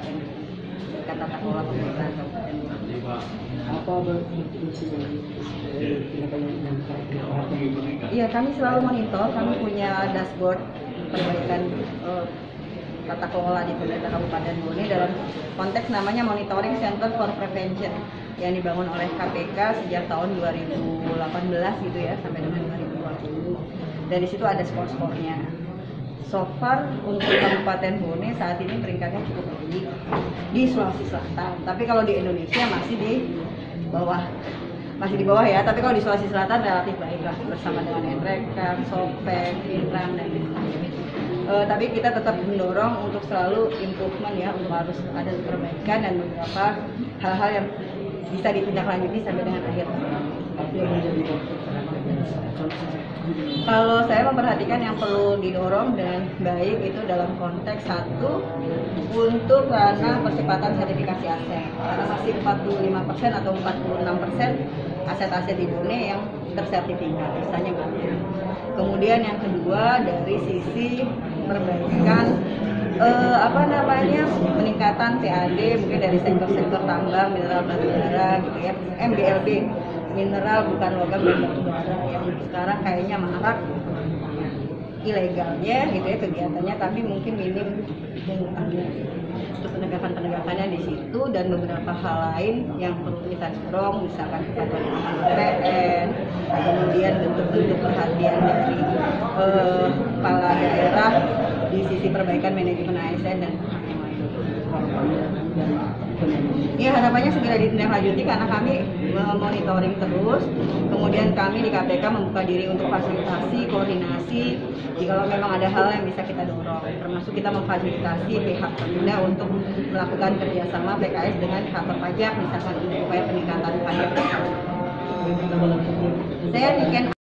Kabupaten Serikat Tata Kelola Pemerintahan Kabupaten Bone. Apa perhatian? Iya, kami selalu monitor. Kami punya dashboard perbaikan eh, tata kelola di pemerintah Kabupaten Bone dalam konteks namanya Monitoring Center for Prevention yang dibangun oleh KPK sejak tahun 2018 gitu ya sampai dengan 2020. Dan di situ ada skor-skornya. So far untuk Kabupaten Bone saat ini peringkatnya cukup tinggi di Sulawesi Selatan. Tapi kalau di Indonesia masih di bawah masih di bawah ya, tapi kalau di Sulawesi Selatan relatif baik lah bersama dengan Enrekam, Sopeng, Inram dan lain-lain. Eh, tapi kita tetap mendorong untuk selalu improvement ya, untuk harus ada perbaikan dan beberapa hal-hal yang bisa ditindaklanjuti sampai dengan akhir. Kalau saya memperhatikan yang perlu didorong dan baik itu dalam konteks satu untuk ranah percepatan sertifikasi aset. Karena masih 45% atau 46% aset-aset di Bone yang tersertifikat, misalnya nggak. Kemudian yang kedua dari sisi perbaikan eh, apa namanya peningkatan PAD mungkin dari sektor-sektor tambang, mineral batu bara gitu ya, MBLB mineral bukan logam dan batu bara yang sekarang kayaknya marak. Ilegalnya gitu ya kegiatannya tapi mungkin minim. Penghutannya terus penegakan penegakannya di situ dan beberapa hal lain yang perlu kita dorong misalkan kepatuhan PN kemudian bentuk-bentuk perhatian dari eh, kepala daerah di sisi perbaikan manajemen ASN dan hal yang lain. Harapannya dari Iya harapannya segera ditindaklanjuti karena kami monitoring terus. Kemudian kami di KPK membuka diri untuk fasilitasi, koordinasi. Jika memang ada hal yang bisa kita dorong, termasuk kita memfasilitasi pihak Perlinda untuk melakukan kerjasama PKS dengan kantor pajak, misalkan untuk upaya peningkatan pajak. Saya Niken